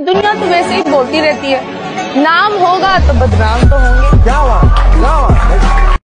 दुनिया तो वैसे ही बोलती रहती है। नाम होगा तो बदनाम तो होगा।